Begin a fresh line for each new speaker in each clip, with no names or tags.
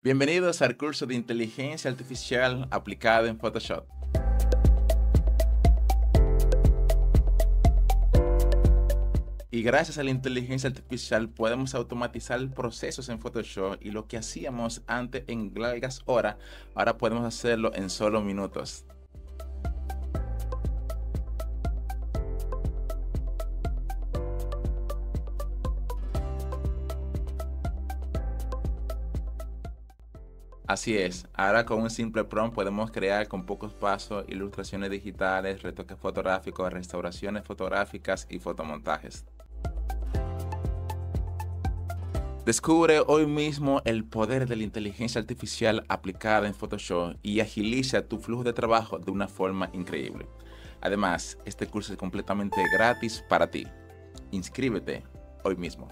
Bienvenidos al curso de inteligencia artificial aplicada en Photoshop. Y gracias a la inteligencia artificial podemos automatizar procesos en Photoshop y lo que hacíamos antes en largas horas, ahora podemos hacerlo en solo minutos. Así es, ahora con un simple prompt podemos crear con pocos pasos ilustraciones digitales, retoques fotográficos, restauraciones fotográficas y fotomontajes. Descubre hoy mismo el poder de la inteligencia artificial aplicada en Photoshop y agiliza tu flujo de trabajo de una forma increíble. Además, este curso es completamente gratis para ti. Inscríbete hoy mismo.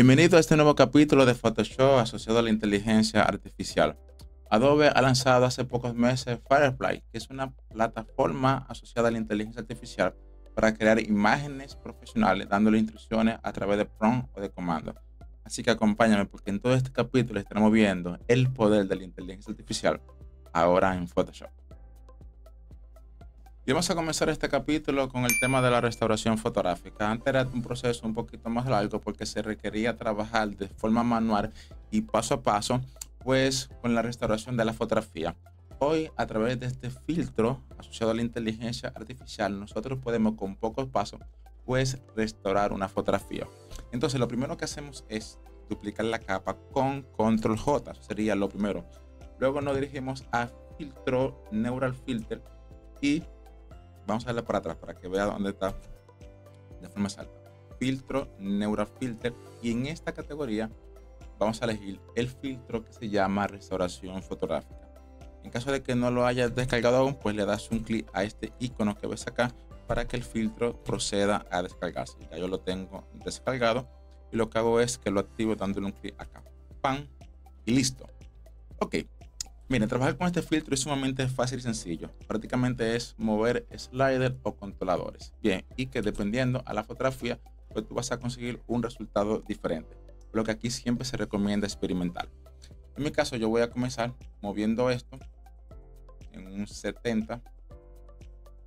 Bienvenido a este nuevo capítulo de Photoshop asociado a la inteligencia artificial. Adobe ha lanzado hace pocos meses Firefly, que es una plataforma asociada a la inteligencia artificial para crear imágenes profesionales dándole instrucciones a través de prompt o de comando. Así que acompáñame porque en todo este capítulo estaremos viendo el poder de la inteligencia artificial ahora en Photoshop. Y vamos a comenzar este capítulo con el tema de la restauración fotográfica. Antes era un proceso un poquito más largo porque se requería trabajar de forma manual y paso a paso, pues con la restauración de la fotografía. Hoy, a través de este filtro asociado a la inteligencia artificial, nosotros podemos con pocos pasos, pues restaurar una fotografía. Entonces, lo primero que hacemos es duplicar la capa con control J, sería lo primero. Luego nos dirigimos a filtro Neural Filter y vamos a darle para atrás para que vea dónde está de forma salta. Filtro, Neural Filter. Y en esta categoría vamos a elegir el filtro que se llama restauración fotográfica. En caso de que no lo hayas descargado aún, pues le das un clic a este icono que ves acá para que el filtro proceda a descargarse. Ya yo lo tengo descargado y lo que hago es que lo activo dándole un clic acá. Pan y listo. Ok, Miren, trabajar con este filtro es sumamente fácil y sencillo. Prácticamente es mover sliders o controladores. Bien, y que dependiendo a la fotografía, pues tú vas a conseguir un resultado diferente. Lo que aquí siempre se recomienda experimentar. En mi caso, yo voy a comenzar moviendo esto en un 70,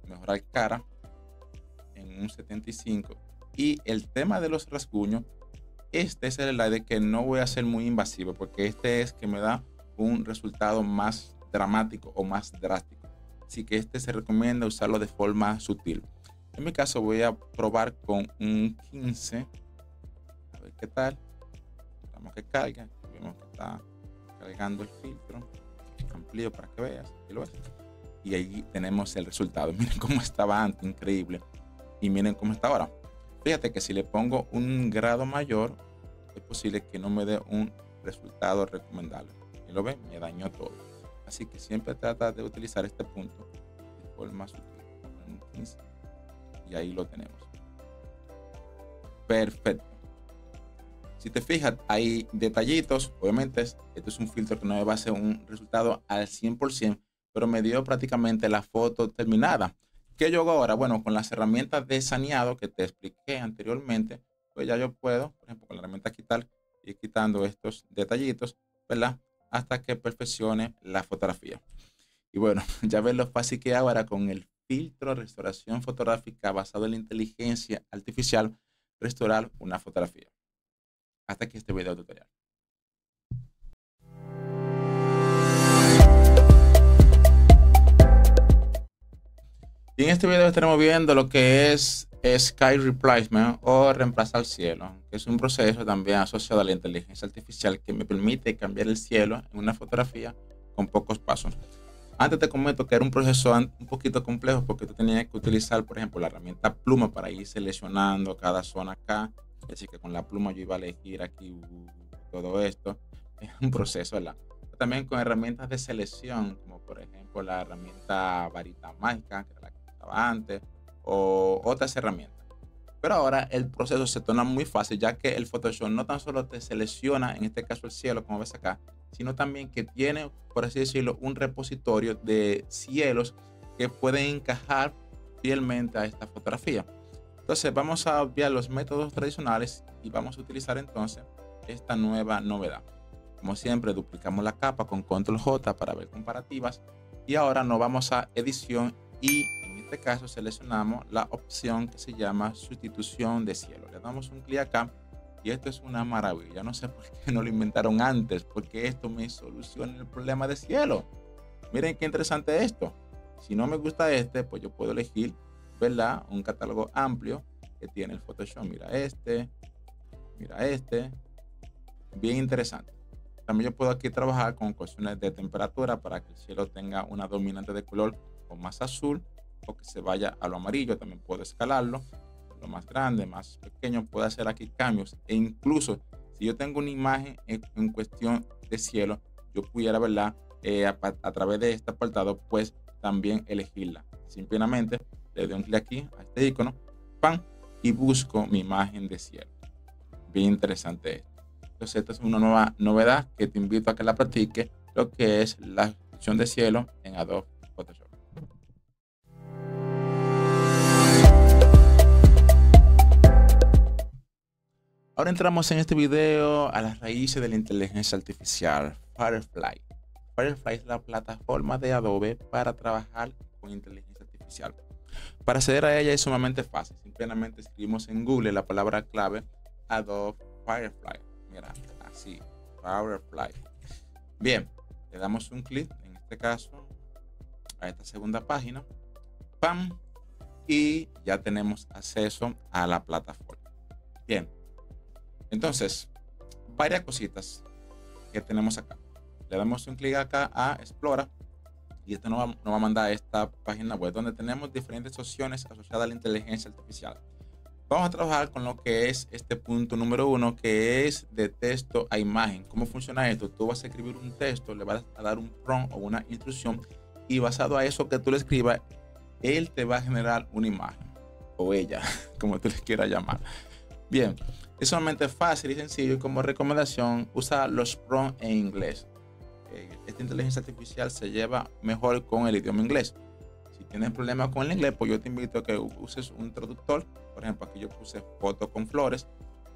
mejorar cara en un 75. Y el tema de los rasguños, este es el slider que no voy a hacer muy invasivo porque este es que me da un resultado más dramático o más drástico. Así que este se recomienda usarlo de forma sutil. En mi caso voy a probar con un 15. A ver qué tal. Vamos que carga. Vemos que está cargando el filtro. Amplío para que veas. Y, lo y ahí tenemos el resultado. Miren cómo estaba antes, increíble. Y miren cómo está ahora. Fíjate que si le pongo un grado mayor, es posible que no me dé un resultado recomendable lo ven, me dañó todo. Así que siempre trata de utilizar este punto de forma sutil. y ahí lo tenemos. Perfecto. Si te fijas, hay detallitos. Obviamente, esto es un filtro que no me va a hacer un resultado al 100%, pero me dio prácticamente la foto terminada. ¿Qué yo ahora? Bueno, con las herramientas de saneado que te expliqué anteriormente, pues ya yo puedo, por ejemplo, con la herramienta quitar, ir quitando estos detallitos, ¿verdad? Hasta que perfeccione la fotografía. Y bueno, ya ves lo fácil que ahora con el filtro restauración fotográfica basado en la inteligencia artificial, restaurar una fotografía. Hasta aquí este video tutorial. Y en este video estaremos viendo lo que es Sky Replacement o reemplazar cielo, que es un proceso también asociado a la inteligencia artificial que me permite cambiar el cielo en una fotografía con pocos pasos. Antes te comento que era un proceso un poquito complejo porque tú tenías que utilizar, por ejemplo, la herramienta pluma para ir seleccionando cada zona acá. Así que con la pluma yo iba a elegir aquí uh, todo esto. Es un proceso, ¿verdad? También con herramientas de selección, como por ejemplo la herramienta varita mágica, que era la que estaba antes, otras herramientas. Pero ahora el proceso se torna muy fácil, ya que el Photoshop no tan solo te selecciona, en este caso el cielo, como ves acá, sino también que tiene, por así decirlo, un repositorio de cielos que pueden encajar fielmente a esta fotografía. Entonces vamos a obviar los métodos tradicionales y vamos a utilizar entonces esta nueva novedad. Como siempre, duplicamos la capa con Control J para ver comparativas. Y ahora nos vamos a edición y este caso seleccionamos la opción que se llama sustitución de cielo. Le damos un clic acá y esto es una maravilla. No sé por qué no lo inventaron antes, porque esto me soluciona el problema de cielo. Miren qué interesante esto. Si no me gusta este, pues yo puedo elegir, ¿verdad? Un catálogo amplio que tiene el Photoshop. Mira este, mira este. Bien interesante. También yo puedo aquí trabajar con cuestiones de temperatura para que el cielo tenga una dominante de color o más azul o que se vaya a lo amarillo. También puedo escalarlo. Lo más grande, más pequeño. Puedo hacer aquí cambios. E incluso si yo tengo una imagen en, cuestión de cielo, yo pudiera, ¿verdad? Eh, a, través de este apartado, pues también elegirla. Simplemente le doy un clic aquí a este icono, pan, y busco mi imagen de cielo. Bien interesante esto. Entonces, esta es una nueva novedad que te invito a que la practique, lo que es la función de cielo en Adobe Ahora entramos en este video a las raíces de la inteligencia artificial, Firefly. Firefly es la plataforma de Adobe para trabajar con inteligencia artificial. Para acceder a ella es sumamente fácil. Simplemente escribimos en Google la palabra clave Adobe Firefly. Mira, así, Firefly. Bien, le damos un clic, en este caso, a esta segunda página. ¡Pam! Y ya tenemos acceso a la plataforma. Bien, entonces, varias cositas que tenemos acá le damos un clic acá a Explora y esto nos va, nos a mandar a esta página web donde tenemos diferentes opciones asociadas a la inteligencia artificial. Vamos a trabajar con lo que es este punto número uno, que es de texto a imagen. ¿Cómo funciona esto? Tú vas a escribir un texto, le vas a dar un prompt o una instrucción y basado a eso que tú le escribas, él te va a generar una imagen o ella, como tú le quieras llamar. Bien, es sumamente fácil y sencillo y como recomendación usa los prompts en inglés esta inteligencia artificial se lleva mejor con el idioma inglés. Si tienes problemas con el inglés, pues yo te invito a que uses un traductor. Por ejemplo, aquí yo puse foto con flores.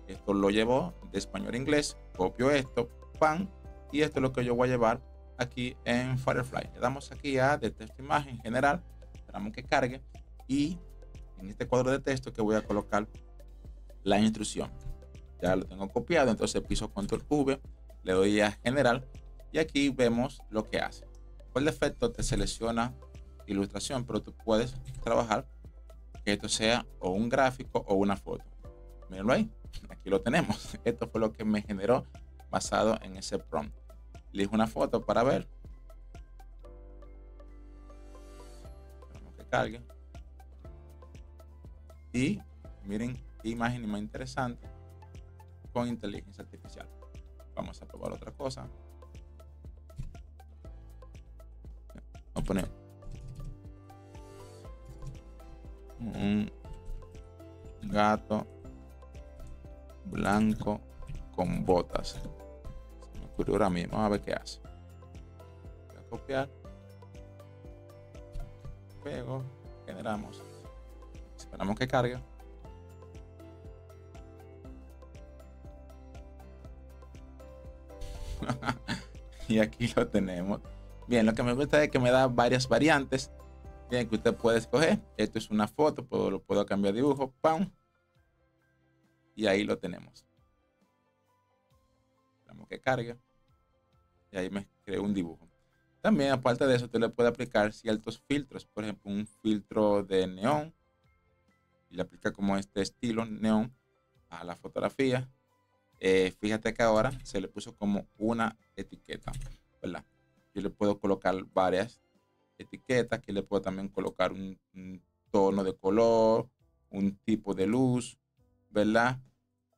Esto lo llevo de español a inglés. Copio esto, pan. Y esto es lo que yo voy a llevar aquí en Firefly. Le damos aquí a de texto imagen general. Esperamos que cargue. Y en este cuadro de texto que voy a colocar la instrucción. Ya lo tengo copiado, entonces piso control V, le doy a general y aquí vemos lo que hace. Por defecto te selecciona ilustración, pero tú puedes trabajar que esto sea o un gráfico o una foto. Mírenlo ahí, aquí lo tenemos. Esto fue lo que me generó basado en ese prompt. Elijo una foto para ver. Que cargue. Y miren imagen más interesante con inteligencia artificial. Vamos a probar otra cosa. Vamos a poner un gato blanco con botas. Se me ocurrió ahora mismo. A ver qué hace. Voy a copiar. Pego. Generamos. Esperamos que cargue. y aquí lo tenemos. Bien, lo que me gusta es que me da varias variantes. Bien, que usted puede escoger. Esto es una foto, puedo, lo puedo cambiar dibujo. ¡Pam! Y ahí lo tenemos. Esperamos que cargue. Y ahí me creo un dibujo. También, aparte de eso, usted le puede aplicar ciertos filtros. Por ejemplo, un filtro de neón. Y le aplica como este estilo neón a la fotografía. Eh, fíjate que ahora se le puso como una etiqueta, ¿verdad? yo le puedo colocar varias etiquetas, que le puedo también colocar un, tono de color, un tipo de luz, ¿verdad?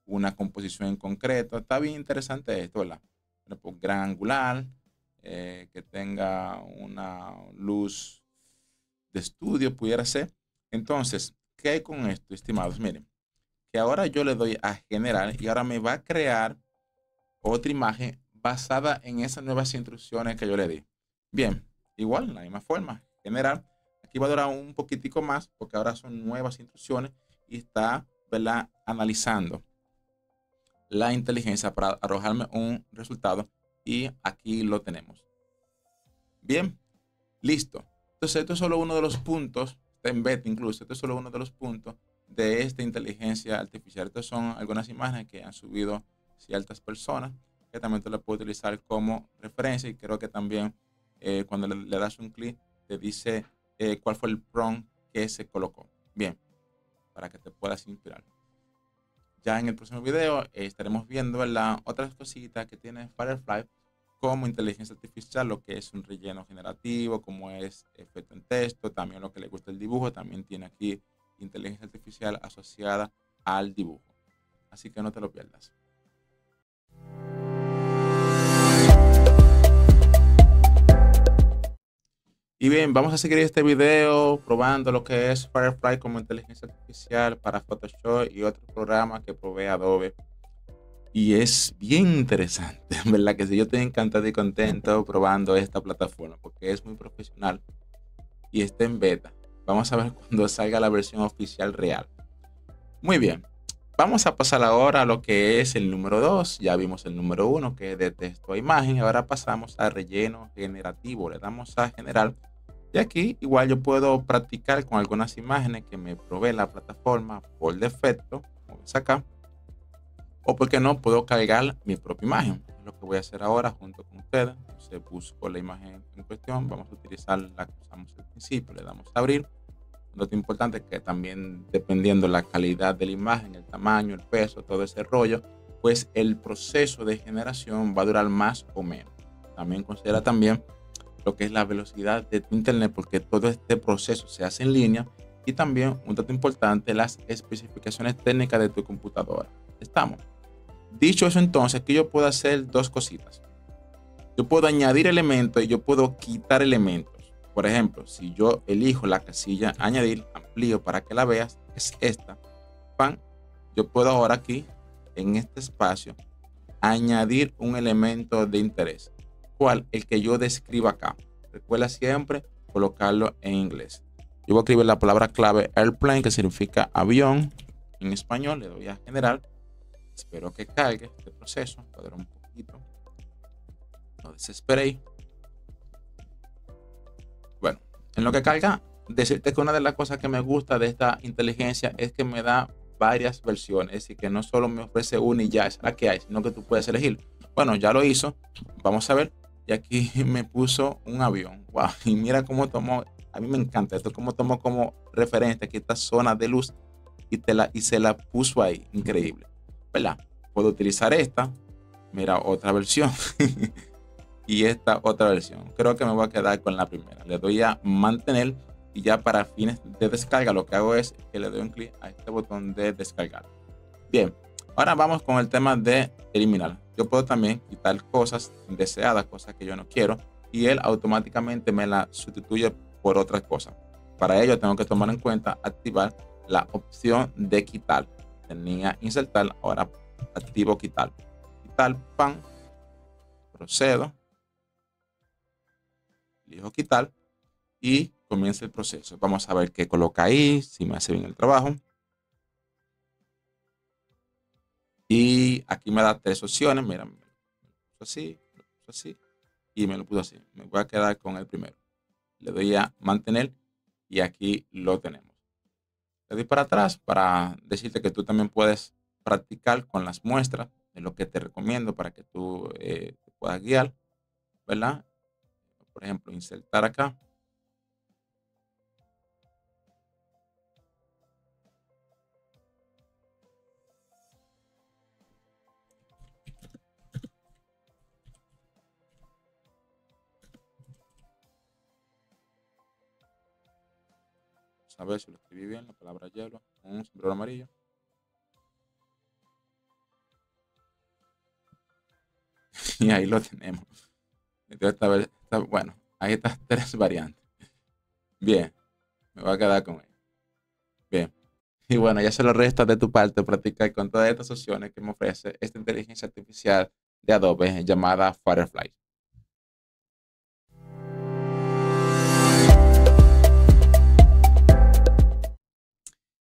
Una composición en concreto. Está bien interesante esto, ¿verdad? gran angular, eh, que tenga una luz de estudio, pudiera ser. Entonces, ¿qué hay con esto, estimados? Miren, que ahora yo le doy a generar y ahora me va a crear otra imagen basada en esas nuevas instrucciones que yo le di. Bien, igual, la misma forma, generar. Aquí va a durar un poquitico más porque ahora son nuevas instrucciones y está, ¿verdad? Analizando la inteligencia para arrojarme un resultado y aquí lo tenemos. Bien, listo. Entonces, esto es solo uno de los puntos, en beta incluso, esto es solo uno de los puntos de esta inteligencia artificial. Estas son algunas imágenes que han subido ciertas personas que también tú la puedes utilizar como referencia y creo que también eh, cuando le, das un clic te dice eh, cuál fue el prompt que se colocó. Bien, para que te puedas inspirar. Ya en el próximo video eh, estaremos viendo las otras cositas que tiene Firefly como inteligencia artificial, lo que es un relleno generativo, como es efecto en texto, también lo que le gusta el dibujo, también tiene aquí inteligencia artificial asociada al dibujo. Así que no te lo pierdas. Y bien, vamos a seguir este video probando lo que es Firefly como inteligencia artificial para Photoshop y otros programas que provee Adobe. Y es bien interesante, ¿verdad? Que si yo estoy encantado y contento probando esta plataforma porque es muy profesional y está en beta. Vamos a ver cuando salga la versión oficial real. Muy bien, vamos a pasar ahora a lo que es el número 2. Ya vimos el número 1 que es de texto a imagen. Ahora pasamos a relleno generativo. Le damos a generar y aquí igual yo puedo practicar con algunas imágenes que me provee la plataforma por defecto, como ves acá. O porque no, puedo cargar mi propia imagen. Lo que voy a hacer ahora junto con ustedes. Entonces busco la imagen en cuestión. Vamos a utilizar la que usamos al principio. Le damos a abrir. Un dato importante es que también dependiendo la calidad de la imagen, el tamaño, el peso, todo ese rollo, pues el proceso de generación va a durar más o menos. También considera también lo que es la velocidad de tu internet, porque todo este proceso se hace en línea. Y también, un dato importante, las especificaciones técnicas de tu computadora. Estamos. Dicho eso, entonces, aquí yo puedo hacer dos cositas. Yo puedo añadir elementos y yo puedo quitar elementos. Por ejemplo, si yo elijo la casilla añadir, amplío para que la veas, es esta. Pan, yo puedo ahora aquí, en este espacio, añadir un elemento de interés cual el que yo describo acá. Recuerda siempre colocarlo en inglés. Yo voy a escribir la palabra clave airplane, que significa avión en español. Le doy a general. Espero que cargue este proceso. Un poquito. No desesperéis. En lo que carga, decirte que una de las cosas que me gusta de esta inteligencia es que me da varias versiones. Es decir, que no solo me ofrece una y ya es la que hay, sino que tú puedes elegir. Bueno, ya lo hizo. Vamos a ver y aquí me puso un avión. Wow, y mira cómo tomó, a mí me encanta esto, cómo tomó como referencia aquí esta zona de luz y, te la, y se la puso ahí. Increíble. ¿Verdad? Puedo utilizar esta. Mira, otra versión. y esta otra versión. Creo que me voy a quedar con la primera. Le doy a mantener y ya para fines de descarga lo que hago es que le doy un clic a este botón de descargar. Bien, ahora vamos con el tema de eliminar yo puedo también quitar cosas indeseadas, cosas que yo no quiero, y él automáticamente me la sustituye por otras cosas. Para ello tengo que tomar en cuenta activar la opción de quitar. Tenía insertar, ahora activo quitar. Quitar, pan, procedo, elijo quitar y comienza el proceso. Vamos a ver qué coloca ahí, si me hace bien el trabajo. Y aquí me da tres opciones. Mira, me puso así, así y me lo puso así. Me voy a quedar con el primero. Le doy a mantener y aquí lo tenemos. Le doy para atrás para decirte que tú también puedes practicar con las muestras. Es lo que te recomiendo para que tú eh, te puedas guiar, ¿verdad? Por ejemplo, insertar acá. a ver si lo escribí bien, la palabra hielo, un sombrero amarillo. y ahí lo tenemos. Bueno, ahí estas tres variantes. Bien, me voy a quedar con él. Bien. Y bueno, ya se lo resta de tu parte practicar con todas estas opciones que me ofrece esta inteligencia artificial de Adobe llamada Firefly.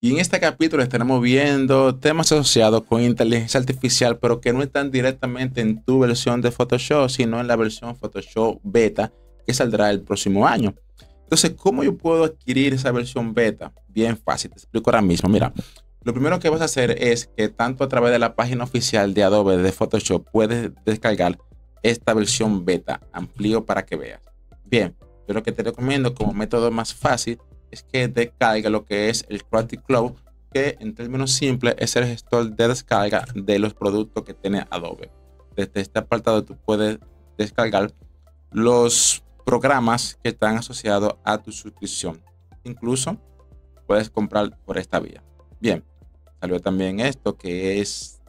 Y en este capítulo estaremos viendo temas asociados con inteligencia artificial, pero que no están directamente en tu versión de Photoshop, sino en la versión Photoshop beta que saldrá el próximo año. Entonces, ¿cómo yo puedo adquirir esa versión beta? Bien fácil, te explico ahora mismo. Mira, lo primero que vas a hacer es que tanto a través de la página oficial de Adobe de Photoshop puedes descargar esta versión beta. Amplío para que veas. Bien, yo lo que te recomiendo como método más fácil es que descarga lo que es el Creative Cloud, que en términos simples es el gestor de descarga de los productos que tiene Adobe. Desde este apartado tú puedes descargar los programas que están asociados a tu suscripción. Incluso puedes comprar por esta vía. Bien, salió también esto que es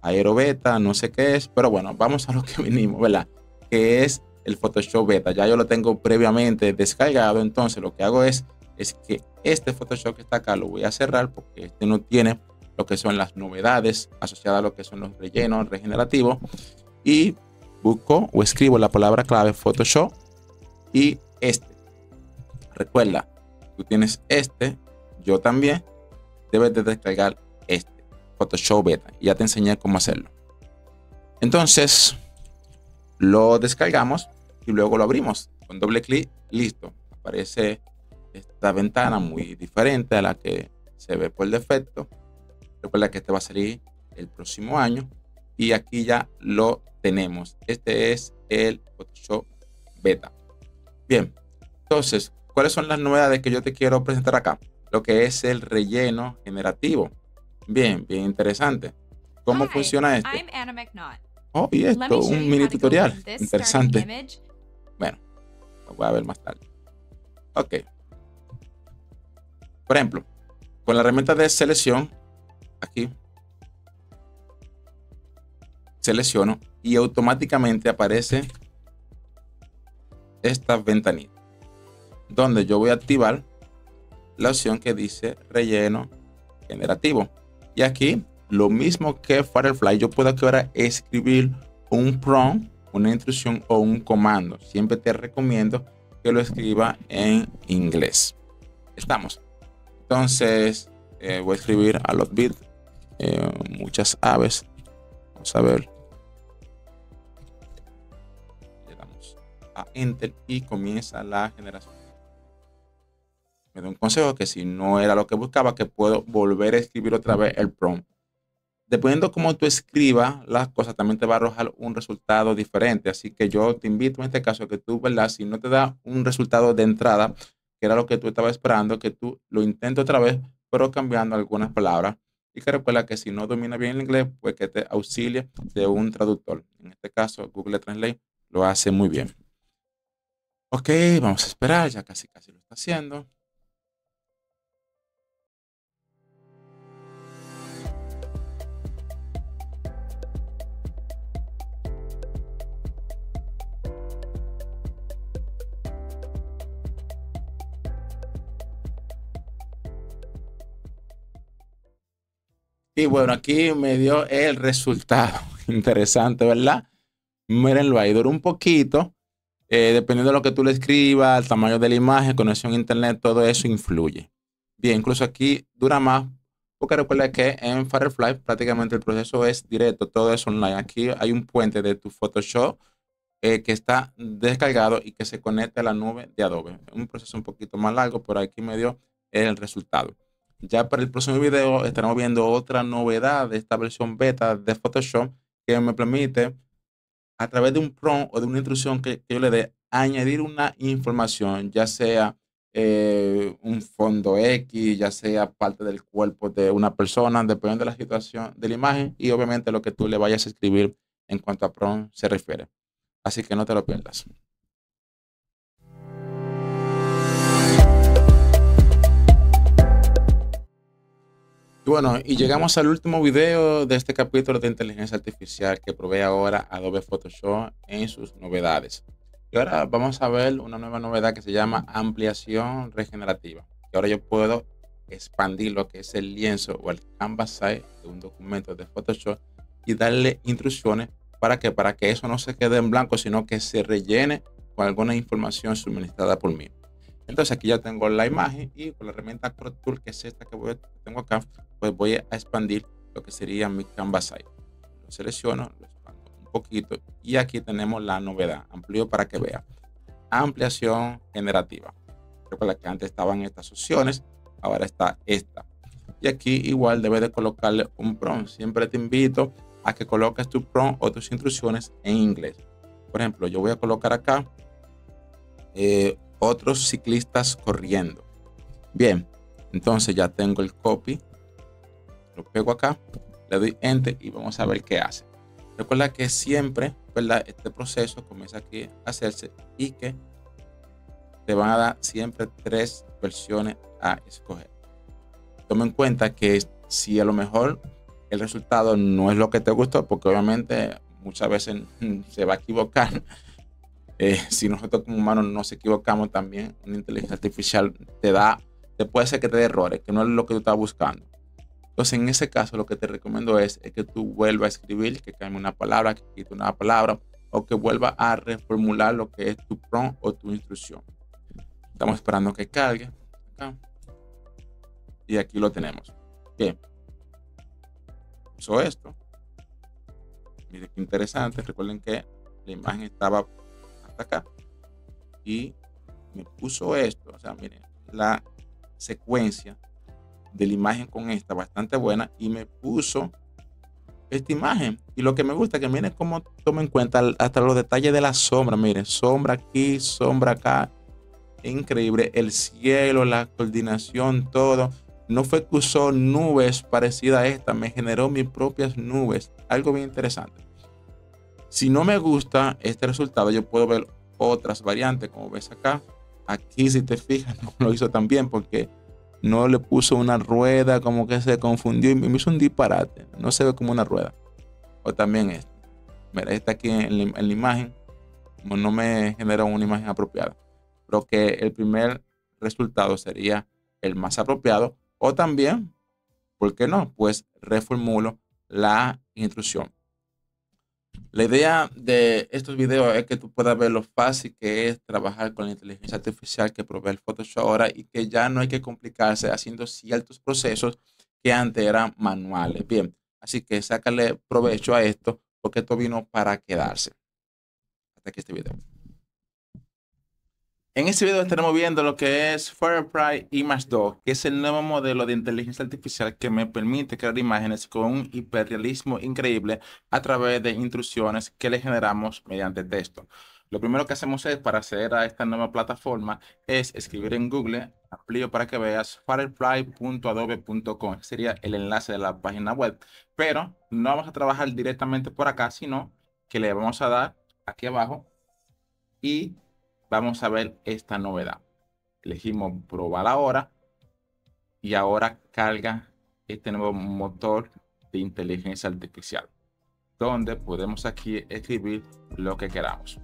Aerobeta, no sé qué es, pero bueno, vamos a lo que vinimos, ¿verdad? Que es el Photoshop Beta. Ya yo lo tengo previamente descargado, entonces lo que hago es es que este Photoshop que está acá lo voy a cerrar porque este no tiene lo que son las novedades asociadas a lo que son los rellenos regenerativos y busco o escribo la palabra clave Photoshop y este. Recuerda, tú tienes este, yo también, debes de descargar este, Photoshop Beta. Ya te enseñé cómo hacerlo. Entonces, lo descargamos y luego lo abrimos. Con doble clic, listo. Aparece esta ventana muy diferente a la que se ve por defecto. Recuerda que este va a salir el próximo año y aquí ya lo tenemos. Este es el Photoshop Beta. Bien, entonces, ¿cuáles son las novedades que yo te quiero presentar acá? Lo que es el relleno generativo. Bien, bien interesante. ¿Cómo funciona esto? Oh, y esto, un mini tutorial. Interesante. Bueno, lo voy a ver más tarde. Ok. Por ejemplo, con la herramienta de selección, aquí, selecciono y automáticamente aparece esta ventanita, donde yo voy a activar la opción que dice relleno generativo. Y aquí, lo mismo que Firefly, yo puedo ahora escribir un prompt, una instrucción o un comando. Siempre te recomiendo que lo escriba en inglés. Estamos. Entonces, eh, voy a escribir a los bits, eh, muchas aves. Vamos a ver. Le damos a Enter y comienza la generación. Me da un consejo que si no era lo que buscaba, que puedo volver a escribir otra vez el prompt. Dependiendo cómo tú escribas las cosas, también te va a arrojar un resultado diferente. Así que yo te invito en este caso que tú, ¿verdad? Si no te da un resultado de entrada, que era lo que tú estabas esperando, que tú lo intentes otra vez, pero cambiando algunas palabras. Y que recuerda que si no domina bien el inglés, pues que te auxilie de un traductor. En este caso, Google Translate lo hace muy bien. Ok, vamos a esperar, ya casi casi lo está haciendo. Y bueno, aquí me dio el resultado. Interesante, ¿verdad? Mírenlo ahí, duró un poquito. Eh, dependiendo de lo que tú le escribas, el tamaño de la imagen, conexión a internet, todo eso influye. Bien, incluso aquí dura más, porque recuerda que en Firefly prácticamente el proceso es directo, todo es online. Aquí hay un puente de tu Photoshop eh, que está descargado y que se conecta a la nube de Adobe. Un proceso un poquito más largo, pero aquí me dio el resultado. Ya para el próximo video estaremos viendo otra novedad de esta versión beta de Photoshop que me permite a través de un prompt o de una instrucción que, yo le dé añadir una información, ya sea eh, un fondo X, ya sea parte del cuerpo de una persona, dependiendo de la situación de la imagen y obviamente lo que tú le vayas a escribir en cuanto a prompt se refiere. Así que no te lo pierdas. Bueno, y llegamos al último video de este capítulo de inteligencia artificial que provee ahora Adobe Photoshop en sus novedades. Y ahora vamos a ver una nueva novedad que se llama ampliación regenerativa. Y ahora yo puedo expandir lo que es el lienzo o el canvas size de un documento de Photoshop y darle instrucciones para que, para que eso no se quede en blanco, sino que se rellene con alguna información suministrada por mí. Entonces aquí ya tengo la imagen y con la herramienta Crop Tool, que es esta que, voy, tengo acá, pues voy a expandir lo que sería mi canvas size. Lo selecciono, lo expando un poquito y aquí tenemos la novedad. Amplío para que vea. Ampliación generativa. Recuerda que antes estaban estas opciones, ahora está esta. Y aquí igual debes de colocarle un prompt. Siempre te invito a que coloques tu prompt o tus instrucciones en inglés. Por ejemplo, yo voy a colocar acá eh, otros ciclistas corriendo. Bien, entonces ya tengo el copy. Lo pego acá, le doy enter y vamos a ver qué hace. Recuerda que siempre, ¿verdad? Este proceso comienza aquí a hacerse y que te van a dar siempre tres versiones a escoger. Toma en cuenta que si a lo mejor el resultado no es lo que te gustó, porque obviamente muchas veces se va a equivocar, eh, si nosotros como humanos nos equivocamos también, una inteligencia artificial te da, te puede ser que te dé errores, que no es lo que tú estás buscando. Entonces, en ese caso, lo que te recomiendo es, que tú vuelvas a escribir, que cambie una palabra, que quite una palabra, o que vuelva a reformular lo que es tu prompt o tu instrucción. Estamos esperando que cargue. Y aquí lo tenemos. Bien. Uso esto. Miren qué interesante. Recuerden que la imagen estaba acá. Y me puso esto. O sea, miren, la secuencia de la imagen con esta bastante buena y me puso esta imagen. Y lo que me gusta que miren cómo toma en cuenta hasta los detalles de la sombra. Miren, sombra aquí, sombra acá. Increíble. El cielo, la coordinación, todo. No fue que usó nubes parecidas a esta, me generó mis propias nubes. Algo bien interesante. Si no me gusta este resultado, yo puedo ver otras variantes, como ves acá. Aquí, si te fijas, lo hizo tan bien porque no le puso una rueda, como que se confundió y me hizo un disparate. No se ve como una rueda. O también este. Mira, está aquí en la, imagen, como no me genera una imagen apropiada. Creo que el primer resultado sería el más apropiado. O también, ¿por qué no? Pues reformulo la instrucción. La idea de estos videos es que tú puedas ver lo fácil que es trabajar con la inteligencia artificial que provee el Photoshop ahora y que ya no hay que complicarse haciendo ciertos procesos que antes eran manuales. Bien, así que sácale provecho a esto porque esto vino para quedarse. Hasta aquí este video. En este video estaremos viendo lo que es Firefly Image 2, que es el nuevo modelo de inteligencia artificial que me permite crear imágenes con un hiperrealismo increíble a través de instrucciones que le generamos mediante texto. Lo primero que hacemos es, para acceder a esta nueva plataforma, es escribir en Google, amplio para que veas firefly.adobe.com, sería el enlace de la página web. Pero no vamos a trabajar directamente por acá, sino que le vamos a dar aquí abajo y vamos a ver esta novedad. Elegimos probar ahora y ahora carga este nuevo motor de inteligencia artificial donde podemos aquí escribir lo que queramos.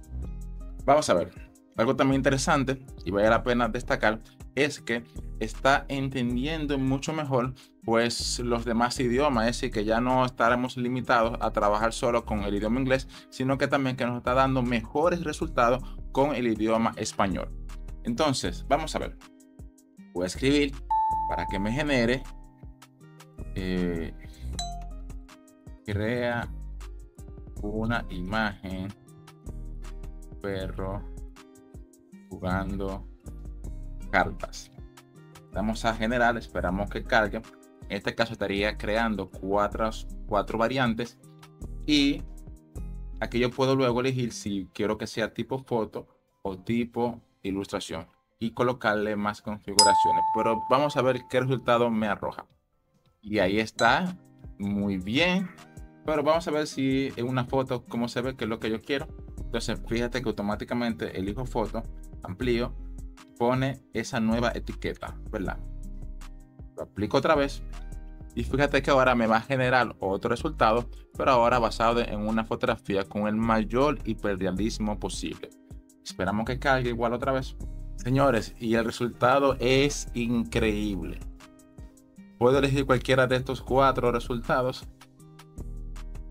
Vamos a ver. Algo también interesante y vale la pena destacar es que está entendiendo mucho mejor pues los demás idiomas, es decir, que ya no estaremos limitados a trabajar solo con el idioma inglés, sino que también que nos está dando mejores resultados con el idioma español. Entonces, vamos a ver. Voy a escribir para que me genere eh, crea una imagen perro jugando cartas. Vamos a generar, esperamos que cargue. En este caso estaría creando cuatro, cuatro variantes y aquí yo puedo luego elegir si quiero que sea tipo foto o tipo ilustración y colocarle más configuraciones. Pero vamos a ver qué resultado me arroja. Y ahí está, muy bien. Pero vamos a ver si en una foto, cómo se ve, que es lo que yo quiero. Entonces, fíjate que automáticamente elijo foto, amplío, pone esa nueva etiqueta, ¿verdad? Lo aplico otra vez y fíjate que ahora me va a generar otro resultado, pero ahora basado en una fotografía con el mayor hiperrealismo posible. Esperamos que cargue igual otra vez. Señores, y el resultado es increíble. puedo elegir cualquiera de estos cuatro resultados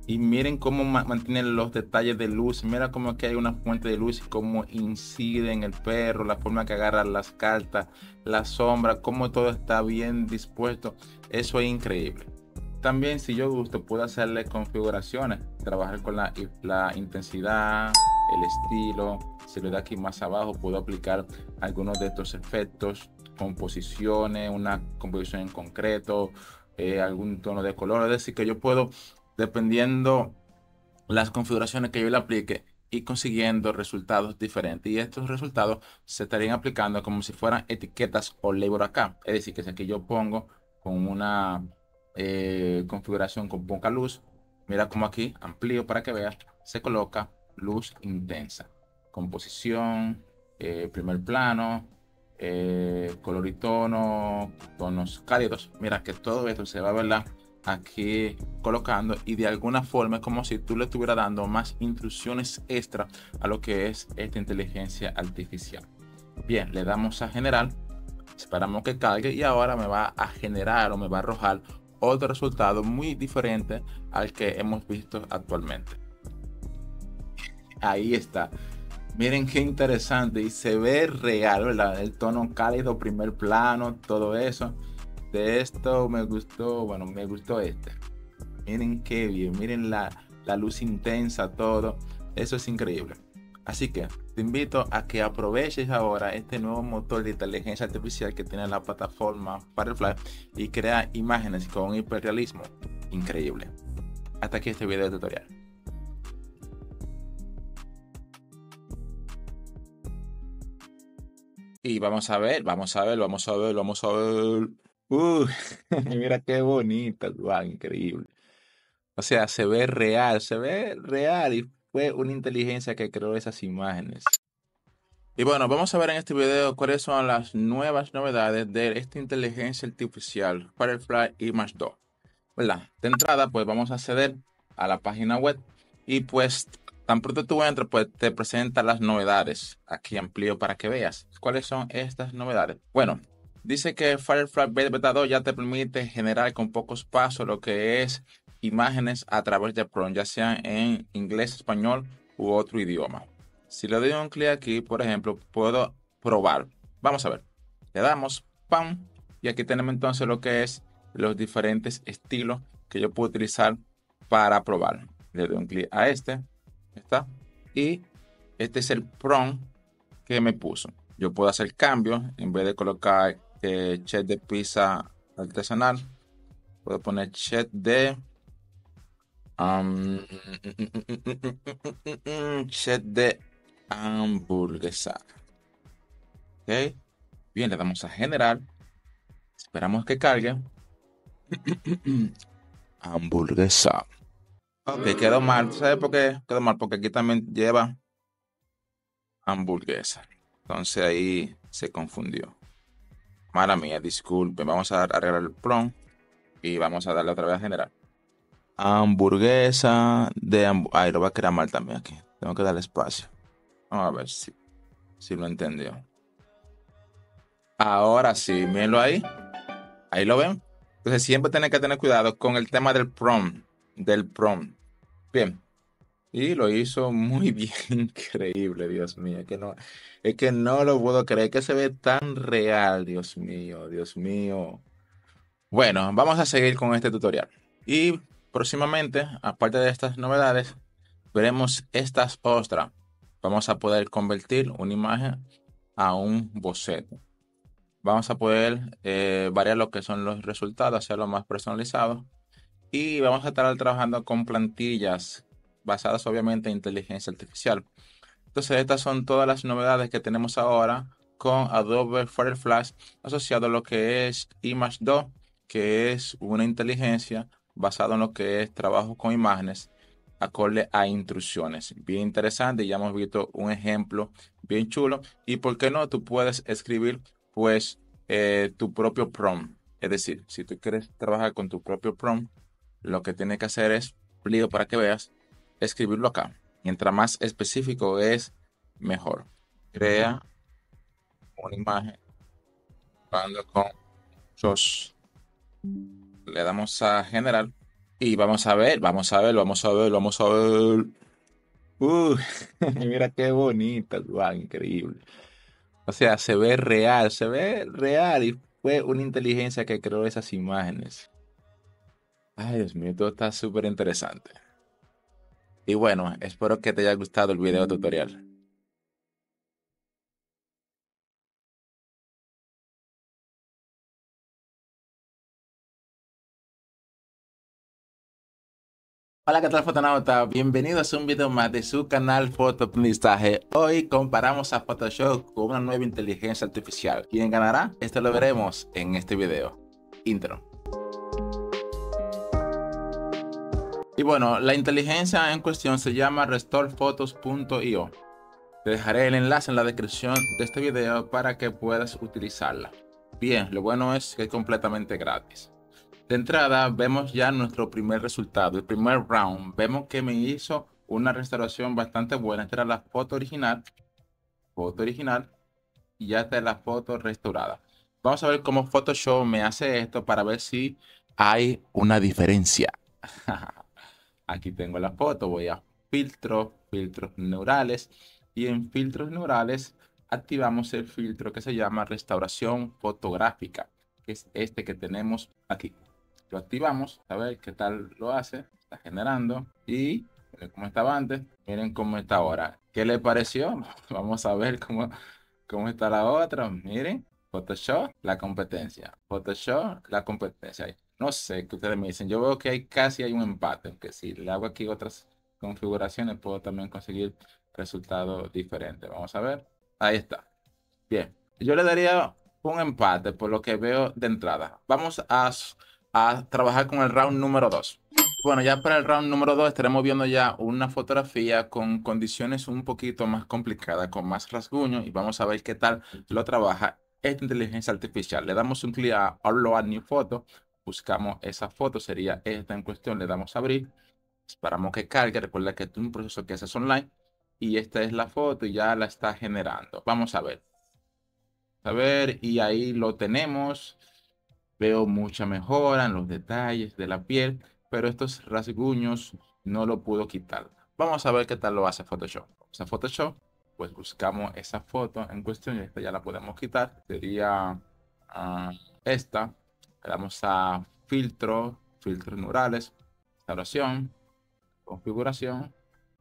y miren cómo mantienen los detalles de luz. Mira cómo aquí hay una fuente de luz y cómo incide en el perro, la forma que agarra las cartas, la sombra, cómo todo está bien dispuesto. Eso es increíble. También si yo gusto puedo hacerle configuraciones, trabajar con la, la intensidad, el estilo. Si le da aquí más abajo puedo aplicar algunos de estos efectos, composiciones, una composición en concreto, eh, algún tono de color. Es decir, que yo puedo dependiendo las configuraciones que yo le aplique y consiguiendo resultados diferentes. Y estos resultados se estarían aplicando como si fueran etiquetas o label acá. Es decir, que si aquí yo pongo con una eh, configuración con poca luz, mira como aquí amplío para que veas, se coloca luz intensa, composición, eh, primer plano, eh, color y tono, tonos cálidos. Mira que todo esto se va a ver aquí colocando y de alguna forma es como si tú le estuvieras dando más instrucciones extra a lo que es esta inteligencia artificial. Bien, le damos a generar, esperamos que cargue y ahora me va a generar o me va a arrojar otro resultado muy diferente al que hemos visto actualmente. Ahí está. Miren qué interesante y se ve real, ¿verdad? El tono cálido, primer plano, todo eso. De esto me gustó, bueno, me gustó este. Miren qué bien, miren la, la luz intensa, todo. Eso es increíble. Así que te invito a que aproveches ahora este nuevo motor de inteligencia artificial que tiene la plataforma Firefly y crea imágenes con hiperrealismo increíble. Hasta aquí este video tutorial. Y vamos a ver, vamos a ver, vamos a ver, vamos a ver. Uh, mira qué bonita, wow, increíble. O sea, se ve real, se ve real y fue una inteligencia que creó esas imágenes. Y bueno, vamos a ver en este video cuáles son las nuevas novedades de esta inteligencia artificial Firefly Image 2. ¿Verdad? De entrada, pues vamos a acceder a la página web y pues tan pronto tú entres, pues te presenta las novedades. Aquí amplío para que veas cuáles son estas novedades. Bueno, Dice que Firefly Beta 2 ya te permite generar con pocos pasos lo que es imágenes a través de prompt, ya sea en inglés, español u otro idioma. Si le doy un clic aquí, por ejemplo, puedo probar. Vamos a ver. Le damos pam y aquí tenemos entonces lo que es los diferentes estilos que yo puedo utilizar para probar. Le doy un clic a este, está. Y este es el prompt que me puso. Yo puedo hacer cambios en vez de colocar eh, chet de pizza artesanal. Puedo poner chet de um, chet de hamburguesa. Ok. Bien, le damos a generar. Esperamos que cargue. hamburguesa. Ok, quedó mal. ¿Sabes por qué quedó mal? Porque aquí también lleva hamburguesa. Entonces ahí se confundió. Mala mía, disculpe. Vamos a arreglar el prompt y vamos a darle otra vez a generar. Hamburguesa de Ay, lo va a crear mal también aquí. Tengo que darle espacio. Vamos a ver si, si lo entendió. Ahora sí, mírenlo ahí. Ahí lo ven. Entonces siempre tienen que tener cuidado con el tema del prompt. Del prompt. Bien. Y lo hizo muy bien, increíble, Dios mío. Que no, es que no lo puedo creer, que se ve tan real, Dios mío, Dios mío. Bueno, vamos a seguir con este tutorial. Y próximamente, aparte de estas novedades, veremos estas ostras. Vamos a poder convertir una imagen a un boceto. Vamos a poder eh, variar lo que son los resultados, hacerlo más personalizado. Y vamos a estar trabajando con plantillas basadas obviamente en inteligencia artificial. Entonces estas son todas las novedades que tenemos ahora con Adobe Firefly asociado a lo que es Image 2, que es una inteligencia basada en lo que es trabajo con imágenes acorde a instrucciones. Bien interesante, ya hemos visto un ejemplo bien chulo. Y por qué no, tú puedes escribir pues eh, tu propio prompt. Es decir, si tú quieres trabajar con tu propio prompt, lo que tienes que hacer es, pliego para que veas, escribirlo acá. Mientras más específico es, mejor. Crea una imagen con muchos Le damos a general y vamos a ver, vamos a ver, vamos a ver, vamos a ver. Uh, mira qué bonita, wow, increíble. O sea, se ve real, se ve real y fue una inteligencia que creó esas imágenes. Ay, Dios mío, todo está súper interesante. Y bueno, espero que te haya gustado el video tutorial. Hola, ¿qué tal fotonauta? Bienvenidos a un video más de su canal Fotoaprendizaje. Hoy comparamos a Photoshop con una nueva inteligencia artificial. ¿Quién ganará? Esto lo veremos en este video. Intro. Y bueno, la inteligencia en cuestión se llama RestorePhotos.io. Te dejaré el enlace en la descripción de este video para que puedas utilizarla. Bien, lo bueno es que es completamente gratis. De entrada vemos ya nuestro primer resultado, el primer round. Vemos que me hizo una restauración bastante buena. Esta era la foto original, foto original, y ya está la foto restaurada. Vamos a ver cómo Photoshop me hace esto para ver si hay una diferencia. Aquí tengo la foto, voy a filtro, filtros neurales, y en filtros neurales activamos el filtro que se llama restauración fotográfica, que es este que tenemos aquí lo activamos, a ver qué tal lo hace, está generando y miren cómo estaba antes, miren cómo está ahora. ¿Qué le pareció? Vamos a ver cómo, cómo está la otra, miren. Photoshop, la competencia. Photoshop, la competencia. No sé qué ustedes me dicen. Yo veo que hay casi hay un empate, aunque si le hago aquí otras configuraciones puedo también conseguir resultados diferentes. Vamos a ver. Ahí está. Bien. Yo le daría un empate por lo que veo de entrada. Vamos a a trabajar con el round número 2. Bueno, ya para el round número 2 estaremos viendo ya una fotografía con condiciones un poquito más complicadas, con más rasguño y vamos a ver qué tal lo trabaja esta inteligencia artificial. Le damos un clic a Upload New Photo, buscamos esa foto, sería esta en cuestión, le damos a abrir, esperamos que cargue, recuerda que es un proceso que haces online y esta es la foto y ya la está generando. Vamos a ver. A ver, y ahí lo tenemos. Veo mucha mejora en los detalles de la piel, pero estos rasguños no lo puedo quitar. Vamos a ver qué tal lo hace Photoshop. Vamos a Photoshop, pues buscamos esa foto en cuestión y esta ya la podemos quitar. Sería ah, esta. Le damos a filtro, filtros neurales, restauración, configuración.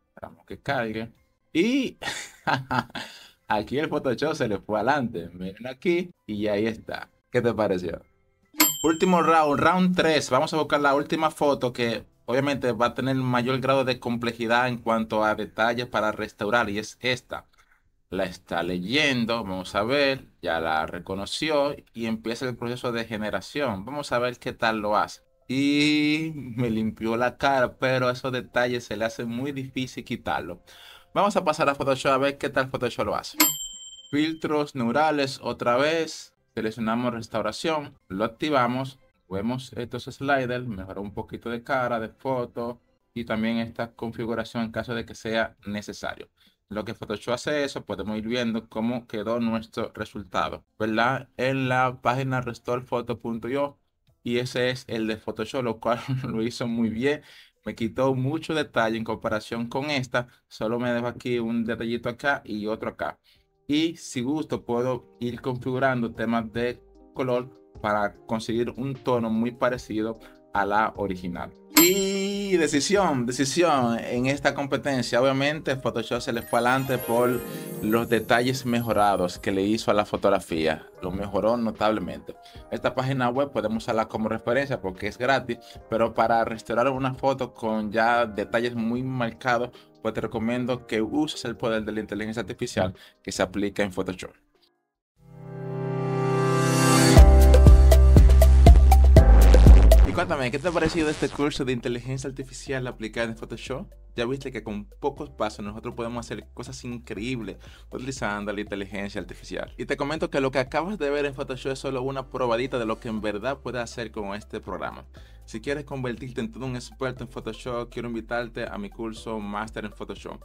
Esperamos que cargue. Y aquí el Photoshop se le fue adelante. Miren aquí y ahí está. ¿Qué te pareció? Último round, round 3. Vamos a buscar la última foto que obviamente va a tener mayor grado de complejidad en cuanto a detalles para restaurar y es esta. La está leyendo, vamos a ver, ya la reconoció y empieza el proceso de generación. Vamos a ver qué tal lo hace. Y me limpió la cara, pero esos detalles se le hace muy difícil quitarlo. Vamos a pasar a Photoshop a ver qué tal Photoshop lo hace. Filtros neurales otra vez seleccionamos restauración, lo activamos, vemos estos sliders, mejora un poquito de cara, de foto y también esta configuración en caso de que sea necesario. Lo que Photoshop hace eso, podemos ir viendo cómo quedó nuestro resultado, ¿verdad? En la página restorefoto.io y ese es el de Photoshop, lo cual lo hizo muy bien. Me quitó mucho detalle en comparación con esta. Solo me dejo aquí un detallito acá y otro acá y si gusto puedo ir configurando temas de color para conseguir un tono muy parecido a la original. Y decisión, decisión en esta competencia. Obviamente Photoshop se le fue adelante por los detalles mejorados que le hizo a la fotografía. Lo mejoró notablemente. Esta página web podemos usarla como referencia porque es gratis, pero para restaurar una foto con ya detalles muy marcados, pues te recomiendo que uses el poder de la inteligencia artificial que se aplica en Photoshop. Cuéntame, ¿qué te ha parecido este curso de inteligencia artificial aplicada en Photoshop? Ya viste que con pocos pasos nosotros podemos hacer cosas increíbles utilizando la inteligencia artificial. Y te comento que lo que acabas de ver en Photoshop es solo una probadita de lo que en verdad puedes hacer con este programa. Si quieres convertirte en todo un experto en Photoshop, quiero invitarte a mi curso Master en Photoshop.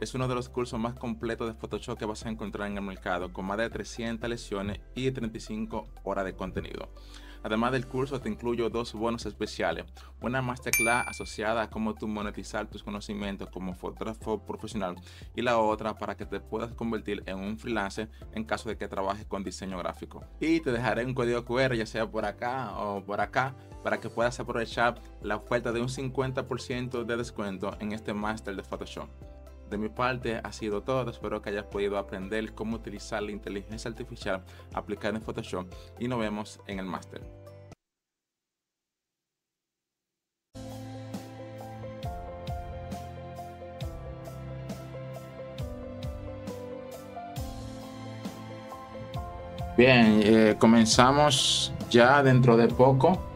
Es uno de los cursos más completos de Photoshop que vas a encontrar en el mercado, con más de 300 lecciones y 35 horas de contenido. Además del curso te incluyo dos bonos especiales. Una masterclass asociada a cómo tú monetizar tus conocimientos como fotógrafo profesional y la otra para que te puedas convertir en un freelancer en caso de que trabajes con diseño gráfico. Y te dejaré un código QR ya sea por acá o por acá para que puedas aprovechar la oferta de un 50% de descuento en este máster de Photoshop. De mi parte ha sido todo, espero que hayas podido aprender cómo utilizar la inteligencia artificial aplicada en Photoshop y nos vemos en el máster. Bien, eh, comenzamos ya dentro de poco.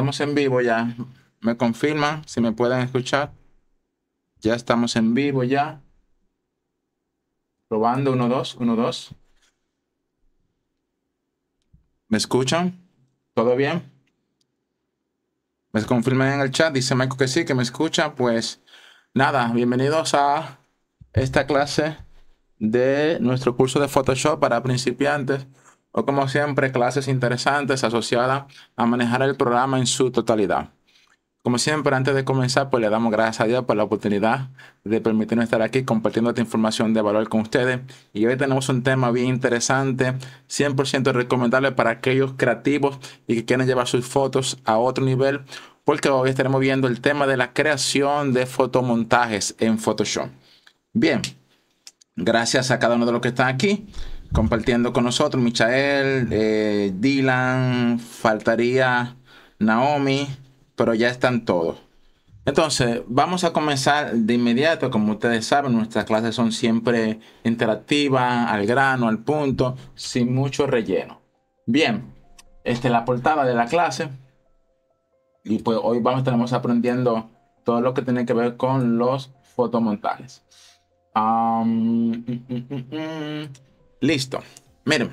Estamos en vivo ya. ¿Me confirman si me pueden escuchar? Ya estamos en vivo ya. Probando 1, 2, 1, 2. ¿Me escuchan? ¿Todo bien? Me confirman en el chat. Dice Michael que sí, que me escucha. Pues nada, bienvenidos a esta clase de nuestro curso de Photoshop para principiantes o como siempre, clases interesantes asociadas a manejar el programa en su totalidad. Como siempre, antes de comenzar, pues le damos gracias a Dios por la oportunidad de permitirnos estar aquí compartiendo esta información de valor con ustedes. Y hoy tenemos un tema bien interesante, 100% recomendable para aquellos creativos y que quieren llevar sus fotos a otro nivel, porque hoy estaremos viendo el tema de la creación de fotomontajes en Photoshop. Bien, gracias a cada uno de los que están aquí compartiendo con nosotros. Michael, eh, Dylan, faltaría Naomi, pero ya están todos. Entonces, vamos a comenzar de inmediato. Como ustedes saben, nuestras clases son siempre interactivas, al grano, al punto, sin mucho relleno. Bien, esta es la portada de la clase. Y pues hoy vamos, estaremos aprendiendo todo lo que tiene que ver con los fotomontajes. Um, Listo. Miren,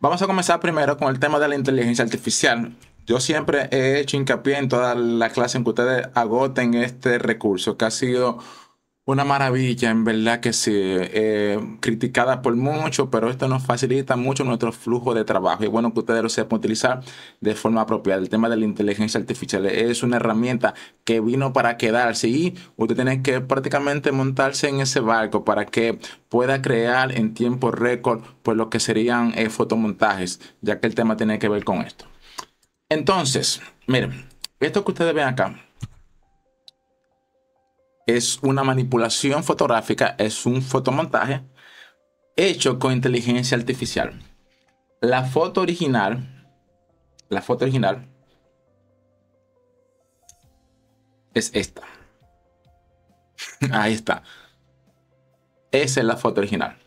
vamos a comenzar primero con el tema de la inteligencia artificial. Yo siempre he hecho hincapié en toda la clase en que ustedes agoten este recurso, que ha sido una maravilla, en verdad que sí, eh, criticada por mucho, pero esto nos facilita mucho nuestro flujo de trabajo. Y bueno que ustedes lo sepan utilizar de forma apropiada. El tema de la inteligencia artificial es una herramienta que vino para quedarse y usted tiene que prácticamente montarse en ese barco para que pueda crear en tiempo récord pues lo que serían eh, fotomontajes, ya que el tema tiene que ver con esto. Entonces, miren, esto que ustedes ven acá, es una manipulación fotográfica, es un fotomontaje hecho con inteligencia artificial. La foto original, la foto original es esta. Ahí está. Esa es la foto original.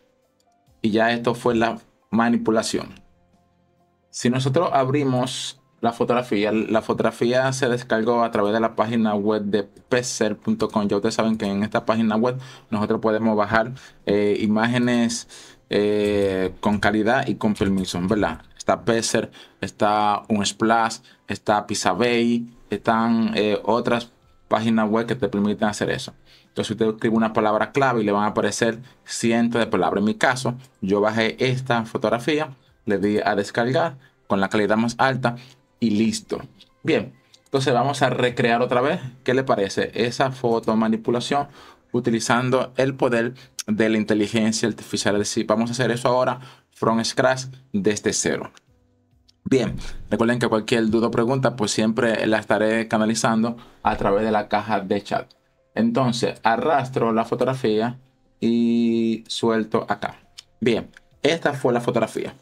Y ya esto fue la manipulación. Si nosotros abrimos la fotografía. La fotografía se descargó a través de la página web de pecer.com. Ya ustedes saben que en esta página web nosotros podemos bajar eh, imágenes eh, con calidad y con permiso, ¿verdad? Está Pecer, está Unsplash, está Pixabay, están eh, otras páginas web que te permiten hacer eso. Entonces usted escribe una palabra clave y le van a aparecer cientos de palabras. En mi caso, yo bajé esta fotografía, le di a descargar con la calidad más alta y listo. Bien, entonces vamos a recrear otra vez. ¿Qué le parece? Esa foto manipulación utilizando el poder de la inteligencia artificial. Es vamos a hacer eso ahora from scratch desde cero. Bien, recuerden que cualquier duda o pregunta, pues siempre la estaré canalizando a través de la caja de chat. Entonces, arrastro la fotografía y suelto acá. Bien, esta fue la fotografía.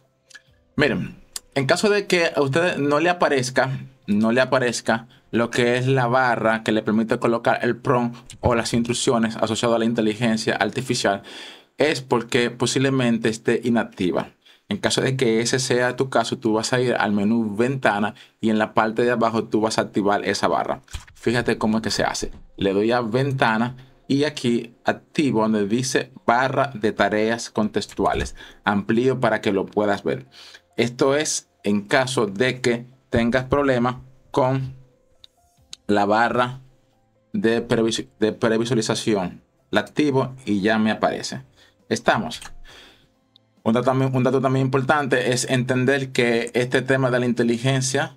Miren, en caso de que a usted no le aparezca, no le aparezca lo que es la barra que le permite colocar el prompt o las instrucciones asociadas a la inteligencia artificial, es porque posiblemente esté inactiva. En caso de que ese sea tu caso, tú vas a ir al menú ventana y en la parte de abajo tú vas a activar esa barra. Fíjate cómo es que se hace. Le doy a ventana y aquí activo donde dice barra de tareas contextuales. Amplío para que lo puedas ver. Esto es en caso de que tengas problemas con la barra de, previsualización. La activo y ya me aparece. Estamos. Un dato, también, un dato también importante es entender que este tema de la inteligencia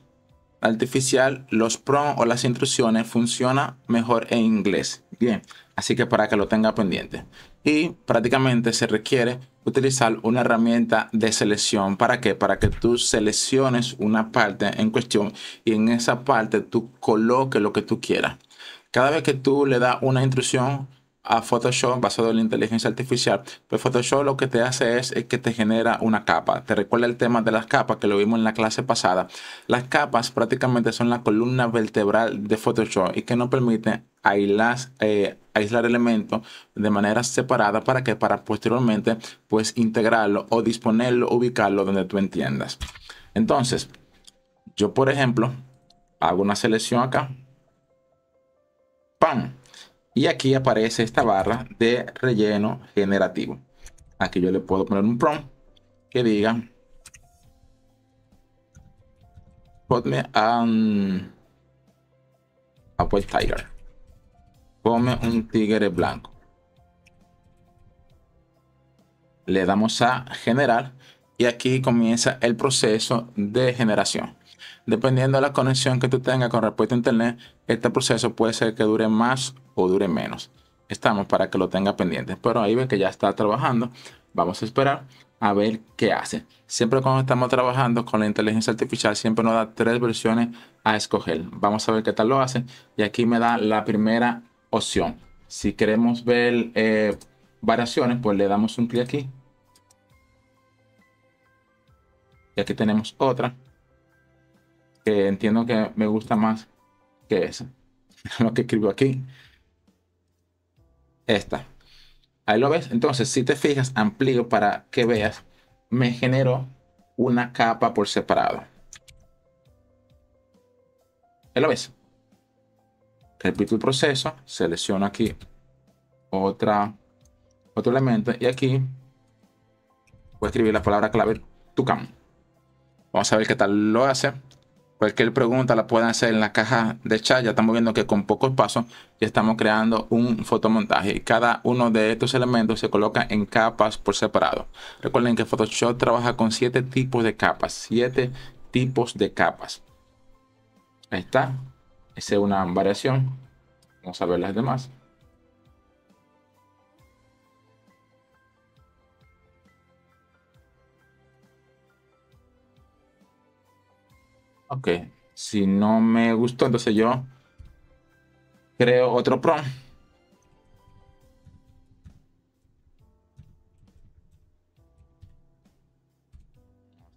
artificial, los prompts o las instrucciones funciona mejor en inglés. Bien, así que para que lo tenga pendiente. Y prácticamente se requiere utilizar una herramienta de selección. ¿Para qué? Para que tú selecciones una parte en cuestión y en esa parte tú coloques lo que tú quieras. Cada vez que tú le das una instrucción, a Photoshop basado en la inteligencia artificial, pues Photoshop lo que te hace es, que te genera una capa. Te recuerda el tema de las capas que lo vimos en la clase pasada. Las capas prácticamente son la columna vertebral de Photoshop y que nos permite aislar, eh, aislar elementos de manera separada para que para posteriormente pues integrarlo o disponerlo, ubicarlo donde tú entiendas. Entonces, yo por ejemplo hago una selección acá. ¡Pam! Y aquí aparece esta barra de relleno generativo. Aquí yo le puedo poner un prompt que diga a white tiger. Ponme un tigre blanco. Le damos a generar y aquí comienza el proceso de generación. Dependiendo de la conexión que tú tengas con respecto a internet, este proceso puede ser que dure más o dure menos. Estamos para que lo tenga pendiente. Pero ahí ve que ya está trabajando. Vamos a esperar a ver qué hace. Siempre cuando estamos trabajando con la inteligencia artificial, siempre nos da tres versiones a escoger. Vamos a ver qué tal lo hace. Y aquí me da la primera opción. Si queremos ver eh, variaciones, pues le damos un clic aquí. Y aquí tenemos otra entiendo que me gusta más que esa. Lo que escribo aquí. Esta. Ahí lo ves. Entonces, si te fijas, amplío para que veas. Me genero una capa por separado. Ahí lo ves. Repito el proceso. Selecciono aquí otra, otro elemento. Y aquí voy a escribir la palabra clave Tucam. Vamos a ver qué tal lo hace. Cualquier pregunta la pueden hacer en la caja de chat. Ya estamos viendo que con pocos pasos ya estamos creando un fotomontaje. Y cada uno de estos elementos se coloca en capas por separado. Recuerden que Photoshop trabaja con siete tipos de capas. Siete tipos de capas. Ahí está. Es una variación. Vamos a ver las demás. Ok, si no me gustó, entonces yo creo otro prompt.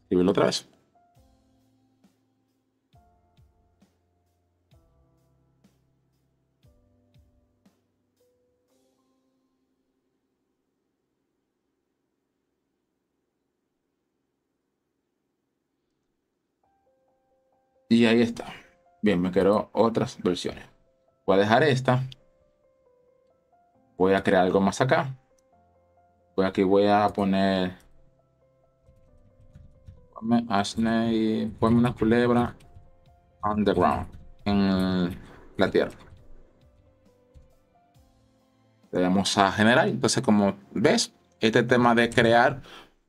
Escribirlo otra vez. Y ahí está. Bien, me quiero otras versiones. Voy a dejar esta. Voy a crear algo más acá. Voy aquí voy a poner. Ashley. Ponme una culebra underground. En la tierra. Le damos a generar. Entonces, como ves, este tema de crear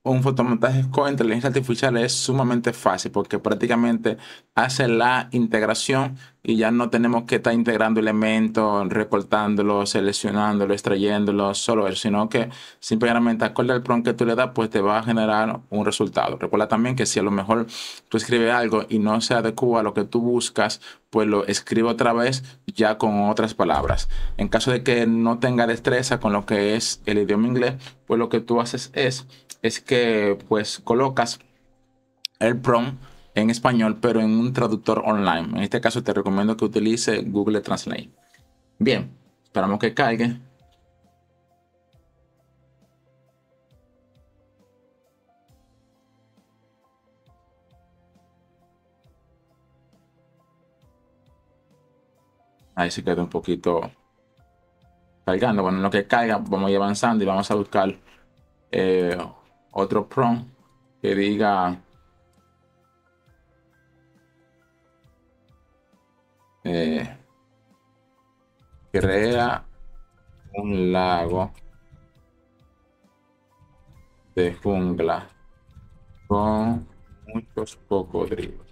un fotomontaje con inteligencia artificial es sumamente fácil porque prácticamente hace la integración y ya no tenemos que estar integrando elementos, recortándolo, seleccionándolo, extrayéndolo, solo eso, sino que simplemente acorde al prompt que tú le das, pues te va a generar un resultado. Recuerda también que si a lo mejor tú escribes algo y no se adecua a lo que tú buscas, pues lo escribe otra vez ya con otras palabras. En caso de que no tenga destreza con lo que es el idioma inglés, pues lo que tú haces es, es que pues colocas el prompt en español, pero en un traductor online. En este caso te recomiendo que utilice Google Translate. Bien, esperamos que caiga. Ahí se queda un poquito cargando. Bueno, en lo que caiga, vamos a ir avanzando y vamos a buscar eh, otro prompt que diga eh, crea un lago de jungla con muchos cocodrilos.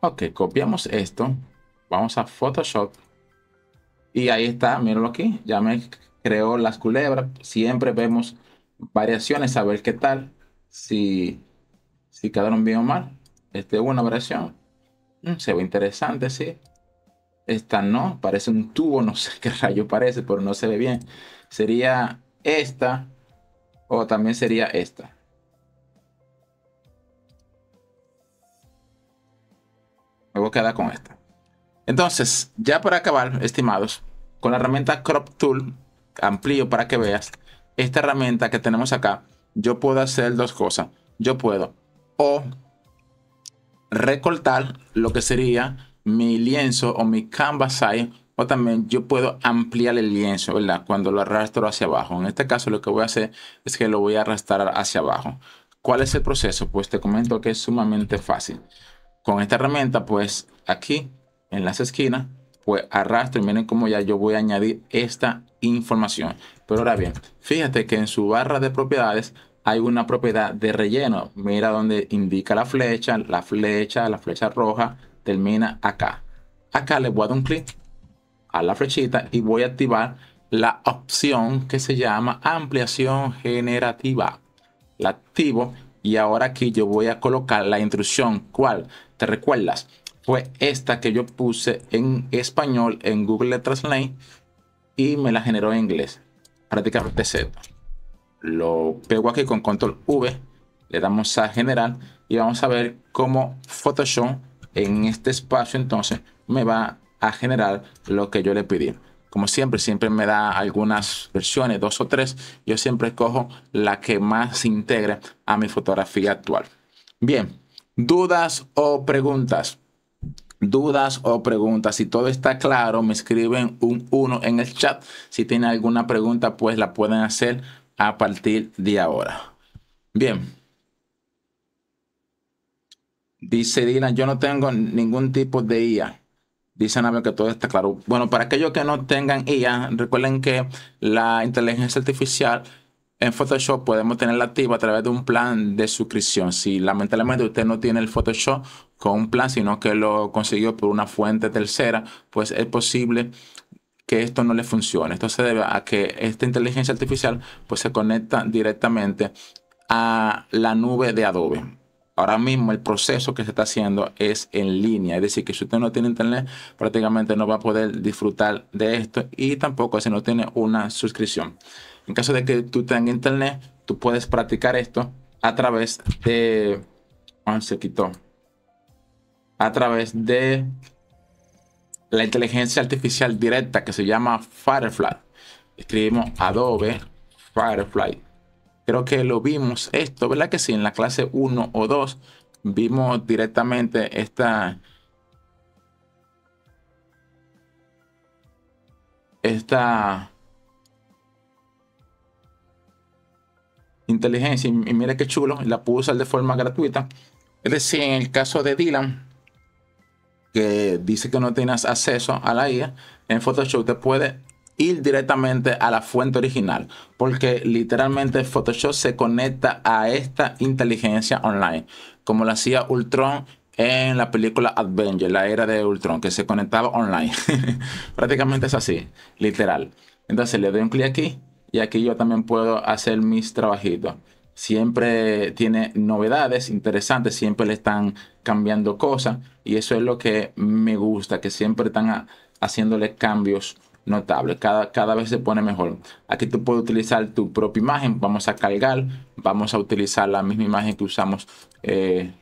Ok, copiamos esto. Vamos a Photoshop. Y ahí está, míralo aquí. Ya me creó las culebras. Siempre vemos variaciones a ver qué tal. Si, si quedaron bien o mal. Esta es una variación. Mm, se ve interesante, sí. Esta no, parece un tubo, no sé qué rayo parece, pero no se ve bien. Sería esta o también sería esta. Me voy a quedar con esta. Entonces, ya para acabar, estimados, con la herramienta Crop Tool, amplío para que veas, esta herramienta que tenemos acá, yo puedo hacer dos cosas. Yo puedo o recortar lo que sería mi lienzo o mi canvas size o también yo puedo ampliar el lienzo, ¿verdad? Cuando lo arrastro hacia abajo. En este caso lo que voy a hacer es que lo voy a arrastrar hacia abajo. ¿Cuál es el proceso? Pues te comento que es sumamente fácil. Con esta herramienta, pues aquí en las esquinas, pues arrastro y miren cómo ya yo voy a añadir esta información. Pero ahora bien, fíjate que en su barra de propiedades hay una propiedad de relleno. Mira donde indica la flecha, la flecha, la flecha roja termina acá. Acá le voy a dar un clic a la flechita y voy a activar la opción que se llama ampliación generativa. La activo y ahora aquí yo voy a colocar la instrucción. ¿Cuál? ¿Te recuerdas? Fue esta que yo puse en español en Google Translate y me la generó en inglés. Prácticamente Z. Lo pego aquí con control V, le damos a generar y vamos a ver cómo Photoshop en este espacio entonces me va a generar lo que yo le pedí. Como siempre, siempre me da algunas versiones, dos o tres. Yo siempre cojo la que más se a mi fotografía actual. Bien, dudas o preguntas. Dudas o preguntas. Si todo está claro, me escriben un 1 en el chat. Si tienen alguna pregunta, pues la pueden hacer a partir de ahora. Bien. Dice Dylan, yo no tengo ningún tipo de IA. Dice Anabel que todo está claro. Bueno, para aquellos que no tengan IA, recuerden que la inteligencia artificial en Photoshop podemos tenerla activa a través de un plan de suscripción. Si lamentablemente usted no tiene el Photoshop con un plan, sino que lo consiguió por una fuente tercera, pues es posible que esto no le funcione. Esto se debe a que esta inteligencia artificial pues se conecta directamente a la nube de Adobe ahora mismo el proceso que se está haciendo es en línea. Es decir, que si usted no tiene internet, prácticamente no va a poder disfrutar de esto y tampoco si no tiene una suscripción. En caso de que tú tengas internet, tú puedes practicar esto a través de... Ah, se quitó. A través de la inteligencia artificial directa que se llama Firefly. Escribimos Adobe Firefly creo que lo vimos esto, ¿verdad que sí? En la clase 1 o 2 vimos directamente esta, esta inteligencia y mira qué chulo, la pudo usar de forma gratuita. Es decir, en el caso de Dylan, que dice que no tienes acceso a la IA, en Photoshop te puede ir directamente a la fuente original, porque literalmente Photoshop se conecta a esta inteligencia online, como lo hacía Ultron en la película Avenger, la era de Ultron, que se conectaba online. Prácticamente es así, literal. Entonces le doy un clic aquí y aquí yo también puedo hacer mis trabajitos. Siempre tiene novedades interesantes, siempre le están cambiando cosas y eso es lo que me gusta, que siempre están haciéndole cambios notable. Cada, cada vez se pone mejor. Aquí tú puedes utilizar tu propia imagen. Vamos a cargar. Vamos a utilizar la misma imagen que usamos eh,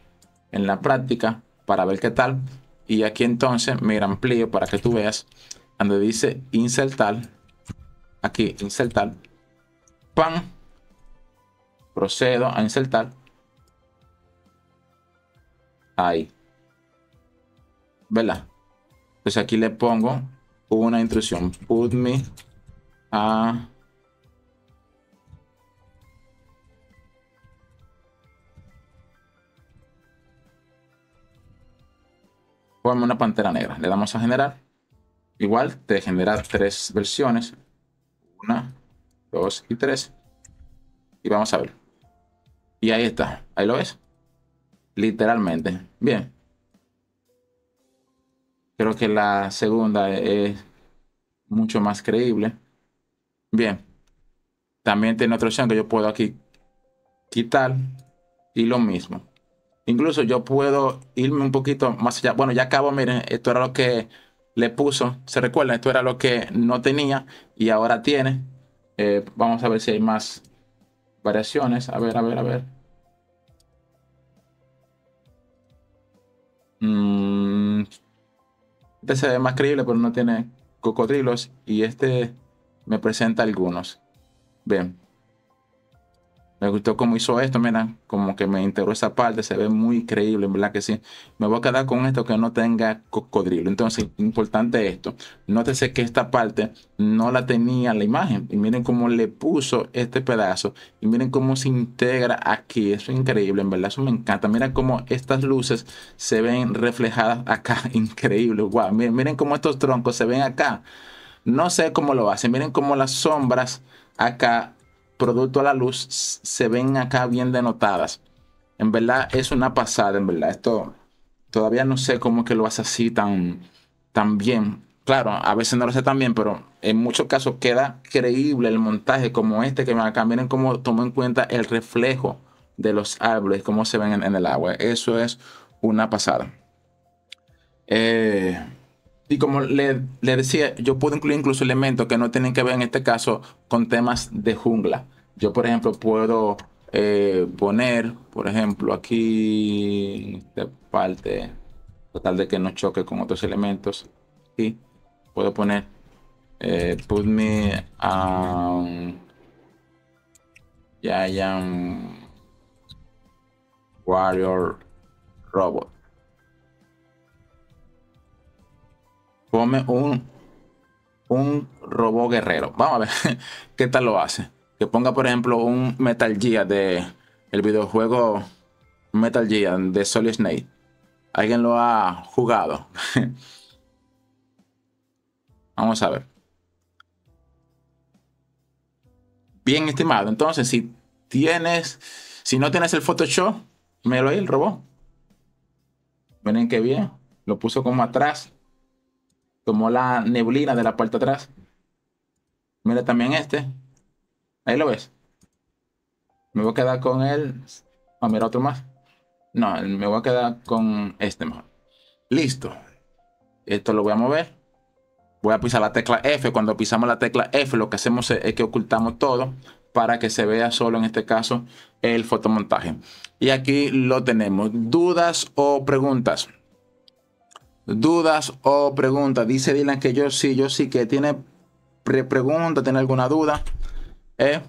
en la práctica para ver qué tal. Y aquí entonces, mira, amplío para que tú veas. Donde dice insertar. Aquí, insertar. Pan. Procedo a insertar. Ahí. ¿Verdad? Entonces aquí le pongo una intrusión. Put me a Ponme una pantera negra. Le damos a generar. Igual te genera tres versiones. Una, dos y tres. y vamos a ver. Y ahí está, ahí lo ves. Literalmente. Bien. Creo que la segunda es mucho más creíble. Bien. También tiene otra opción que yo puedo aquí quitar y lo mismo. Incluso yo puedo irme un poquito más allá. Bueno, ya acabo, miren, esto era lo que le puso. Se recuerda, esto era lo que no tenía y ahora tiene. Eh, vamos a ver si hay más variaciones. A ver, a ver, a ver. Mm, este se ve más creíble, pero no tiene cocodrilos. Y este me presenta algunos. Bien. Me gustó cómo hizo esto, mira, como que me integró esa parte, se ve muy creíble, ¿verdad que sí? Me voy a quedar con esto que no tenga cocodrilo. Entonces, importante esto. Nótese que esta parte no la tenía la imagen. Y miren cómo le puso este pedazo. Y miren cómo se integra aquí. Eso es increíble, en verdad. Eso me encanta. Miren cómo estas luces se ven reflejadas acá. Increíble. Wow. Miren cómo estos troncos se ven acá. No sé cómo lo hacen. Miren cómo las sombras acá producto a la luz se ven acá bien denotadas. En verdad es una pasada, en verdad. Esto todavía no sé cómo que lo hace así tan, tan bien. Claro, a veces no lo sé tan bien, pero en muchos casos queda creíble el montaje como este que me acá. Miren cómo tomó en cuenta el reflejo de los árboles, cómo se ven en, el agua. Eso es una pasada. Eh, y como le, decía, yo puedo incluir incluso elementos que no tienen que ver en este caso con temas de jungla. Yo, por ejemplo, puedo eh, poner, por ejemplo, aquí esta parte, total de que no choque con otros elementos. Y puedo poner eh, put me um, giant warrior robot. Ponme un, un robot guerrero. Vamos a ver qué tal lo hace. Que ponga, por ejemplo, un Metal Gear de el videojuego Metal Gear de Solid Snake. ¿Alguien lo ha jugado? Vamos a ver. Bien, estimado. Entonces, si tienes, si no tienes el Photoshop, me lo el robot. Miren qué bien. Lo puso como atrás tomó la neblina de la parte de atrás. Mira también este. Ahí lo ves. Me voy a quedar con él. Ah, mira otro más. No, me voy a quedar con este mejor. Listo. Esto lo voy a mover. Voy a pisar la tecla F. Cuando pisamos la tecla F, lo que hacemos es que ocultamos todo para que se vea solo en este caso el fotomontaje. Y aquí lo tenemos. ¿Dudas o preguntas? dudas o preguntas. Dice Dylan que yo sí, yo sí que tiene pregunta, tiene alguna duda. Eh,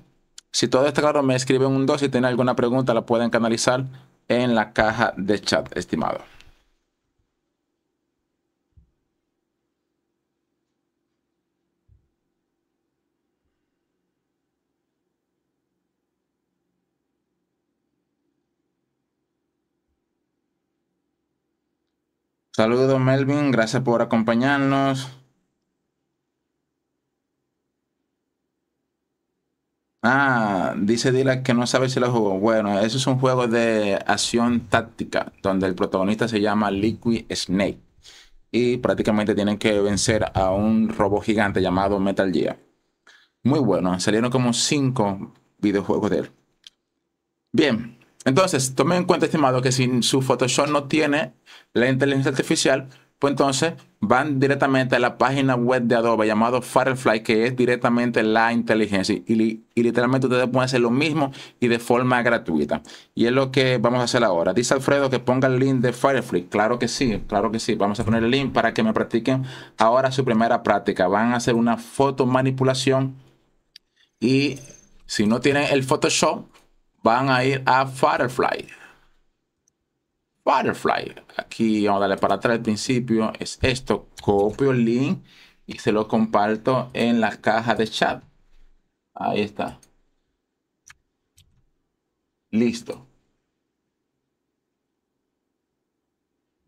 si todo está claro, me escriben un 2. Si tiene alguna pregunta, la pueden canalizar en la caja de chat, estimado. Saludos Melvin, gracias por acompañarnos. Ah, dice Dila que no sabe si lo jugó. Bueno, eso es un juego de acción táctica donde el protagonista se llama Liquid Snake y prácticamente tienen que vencer a un robot gigante llamado Metal Gear. Muy bueno, salieron como cinco videojuegos de él. Bien, entonces, tomen en cuenta, estimado, que si su Photoshop no tiene la inteligencia artificial, pues entonces van directamente a la página web de Adobe llamado Firefly, que es directamente la inteligencia. Y, literalmente ustedes pueden hacer lo mismo y de forma gratuita. Y es lo que vamos a hacer ahora. Dice Alfredo que ponga el link de Firefly. Claro que sí, claro que sí. Vamos a poner el link para que me practiquen ahora su primera práctica. Van a hacer una foto manipulación y si no tienen el Photoshop, van a ir a Firefly. Firefly. Aquí vamos a darle para atrás al principio. Es esto. Copio el link y se lo comparto en la caja de chat. Ahí está. Listo.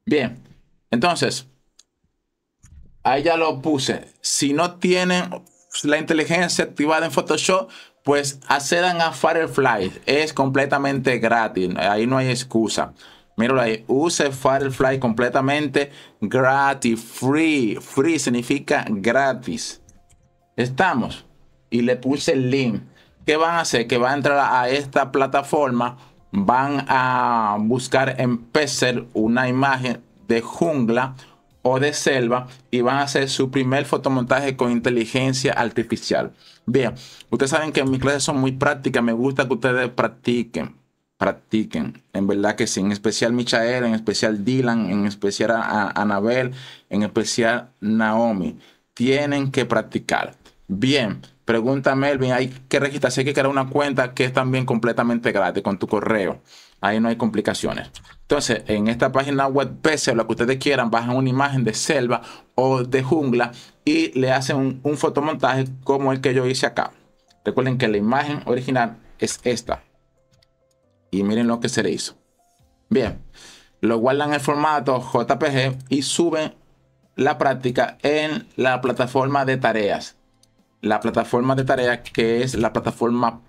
Bien. Entonces, ahí ya lo puse. Si no tienen la inteligencia activada en Photoshop, pues accedan a Firefly. Es completamente gratis. Ahí no hay excusa. Míralo ahí. Use Firefly completamente gratis. Free. Free significa gratis. Estamos. Y le puse el link. ¿Qué van a hacer? Que van a entrar a esta plataforma. Van a buscar en Pexel una imagen de jungla o de selva y van a hacer su primer fotomontaje con inteligencia artificial. Bien, ustedes saben que mis clases son muy prácticas, me gusta que ustedes practiquen, practiquen, en verdad que sí, en especial Michael, en especial Dylan, en especial Anabel, en especial Naomi, tienen que practicar. Bien, pregunta Melvin, hay que registrarse, hay que crear una cuenta que es también completamente gratis con tu correo. Ahí no hay complicaciones. Entonces, en esta página web, pese a lo que ustedes quieran, bajan una imagen de selva o de jungla y le hacen un, fotomontaje como el que yo hice acá. Recuerden que la imagen original es esta. Y miren lo que se le hizo. Bien, lo guardan en formato JPG y suben la práctica en la plataforma de tareas. La plataforma de tareas que es la plataforma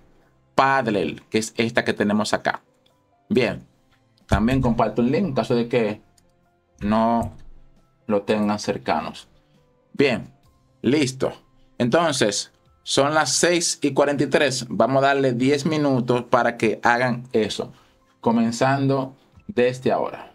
Padlet, que es esta que tenemos acá. Bien, también comparto el link en caso de que no lo tengan cercanos. Bien, listo. Entonces, son las 6 y 43. Vamos a darle 10 minutos para que hagan eso. Comenzando desde ahora.